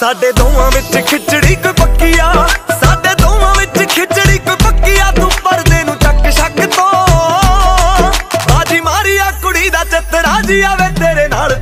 ਸਾਡੇ ਦੋਵਾਂ ਵਿੱਚ ਖਿਚੜੀ ਕੋਈ ਪੱਕੀਆ ਸਾਡੇ ਦੋਵਾਂ ਵਿੱਚ ਖਿਚੜੀ ਕੋਈ ਪੱਕੀਆ ਤੂੰ ਪਰਦੇ ਨੂੰ ਚੱਕ ਸ਼ੱਕ ਤੋਂ। ਬਾਜੀ ਮਾਰੀ ਆ ਕੁੜੀ ਦਾ ਚਤਰਾ ਜੀ ਆਵੇ ਤੇਰੇ ਨਾਲ।